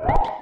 you.